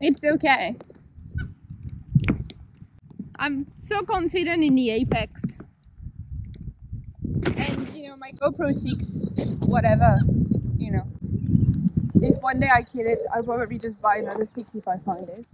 It's okay. I'm so confident in the Apex. And you know, my GoPro 6, whatever, you know. If one day I kill it, I'll probably just buy another 6 if I find it.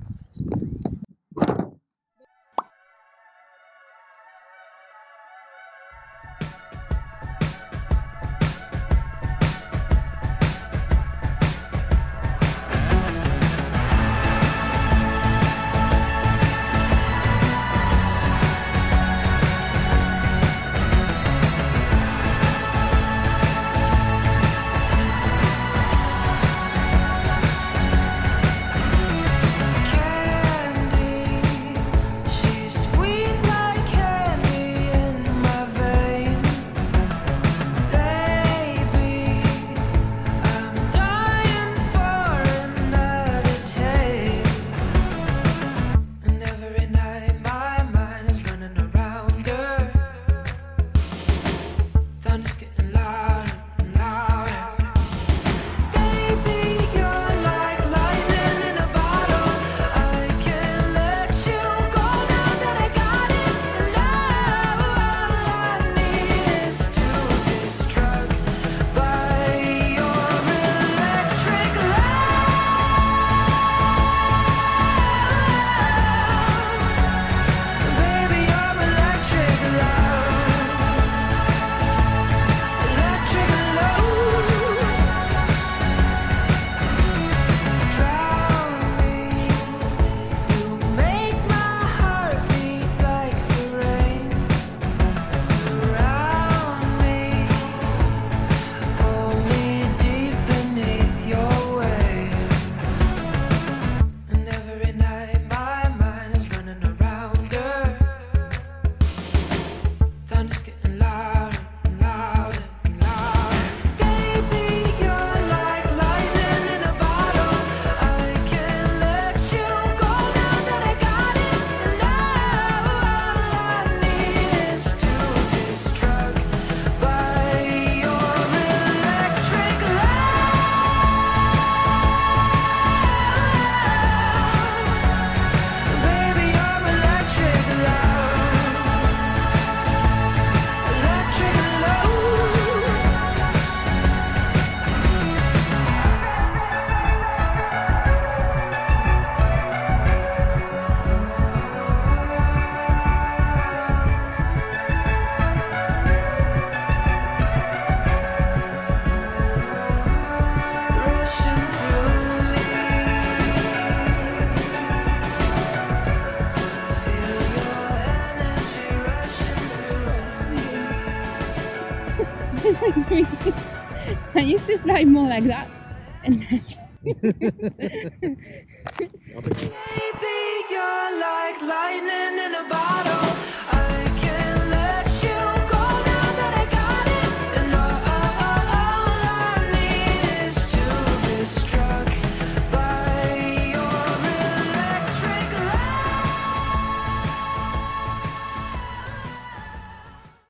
I used to fly more like that. And.